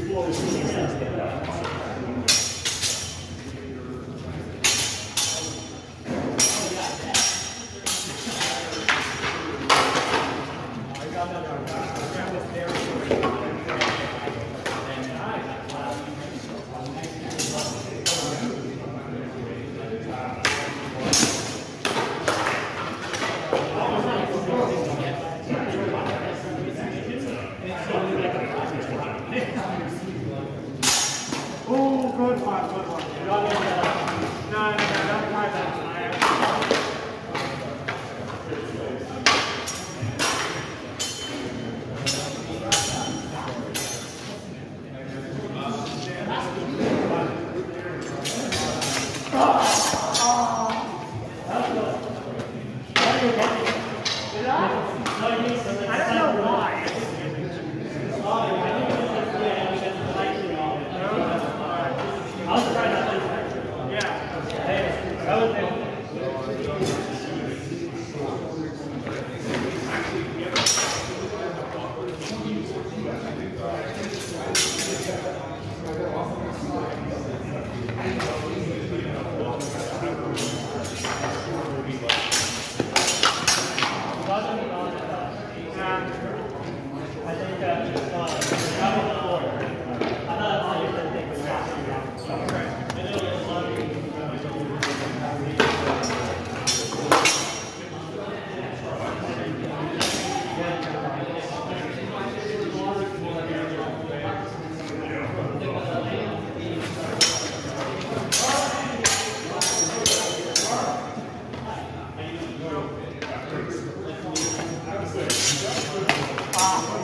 すみません。Oh, good one, good one. No, no, no, don't try that. I don't know why. Oh,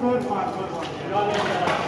good one, good one.